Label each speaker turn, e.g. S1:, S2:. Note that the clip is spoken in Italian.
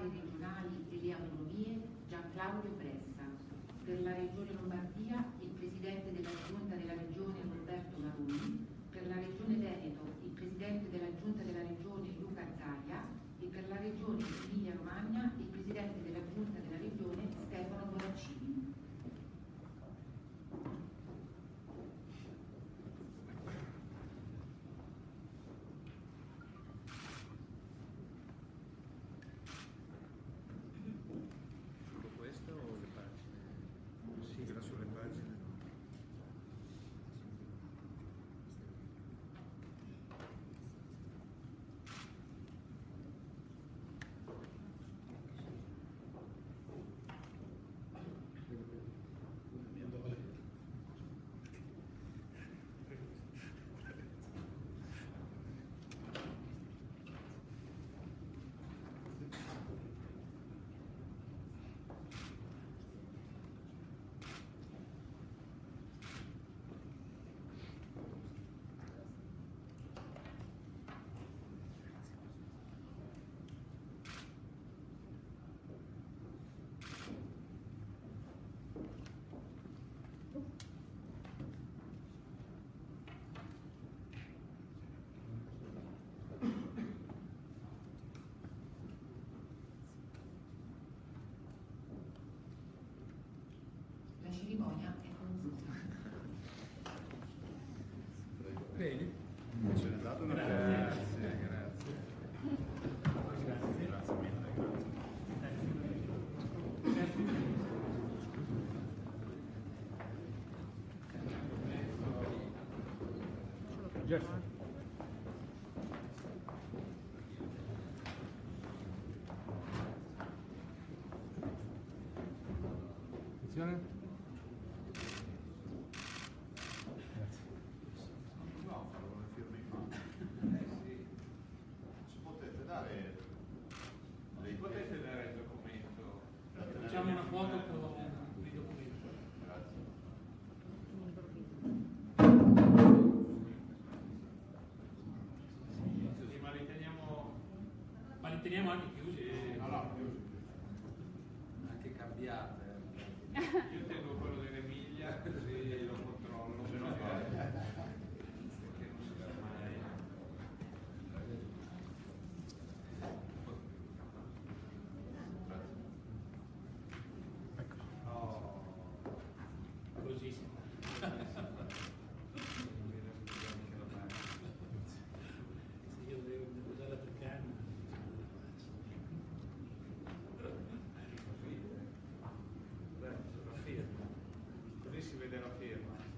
S1: Regionali e le Autonomie Gianclaudio Bressa. Per la Regione Lombardia il Presidente della Giunta della Regione Roberto Maroni. Per la Regione Veneto il Presidente della Giunta della Regione Luca Zaia e per la Regione Emilia Romagna il Presidente della Giunta
S2: Dato una Grazie, grazie. Grazie mille, grazie.
S3: Jeff. Funziona? teniamo anche chiusi. E...
S2: No, no, chiusi. Anche cambiate. Io tengo quello dell'Emilia così lo controllo,
S4: se no perché non
S2: si
S4: sa mai. Ecco. Oh. Così si dentro da firma.